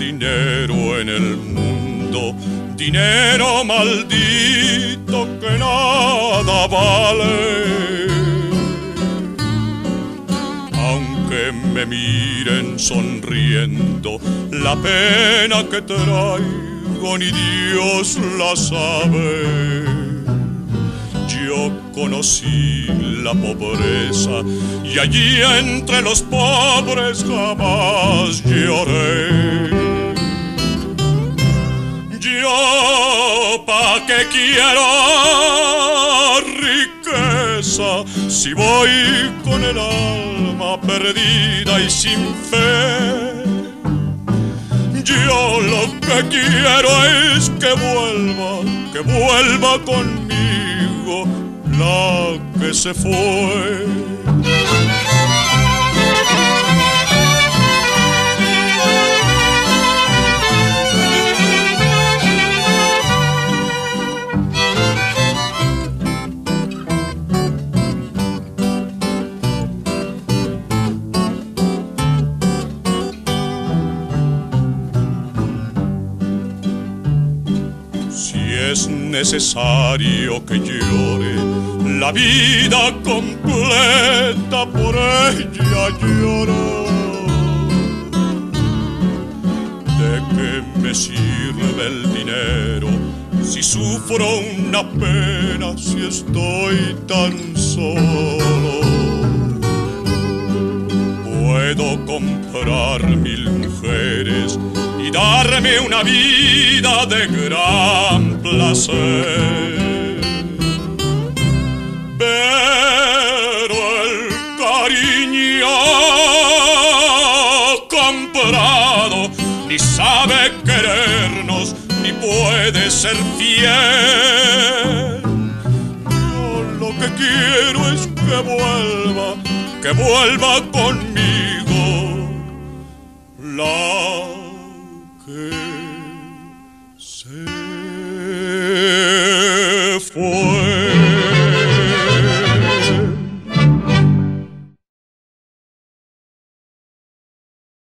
dinero maldito que nada vale. Aunque me miren sonriendo, la pena que traigo ni Dios la sabe. Yo conocí la pobreza y allí entre los pobres jamás lloré. Quiero riqueza si voy con el alma perdida y sin fe. Yo lo que quiero es que vuelva, que vuelva conmigo la que se fue. Si es necesario que llore la vida completa por ella lloro. ¿De qué me sirve el dinero si sufro una pena, si estoy tan solo? Puedo comprar y una vida de gran placer. Pero el cariño comprado ni sabe querernos ni puede ser fiel. Yo lo que quiero es que vuelva, que vuelva conmigo Say.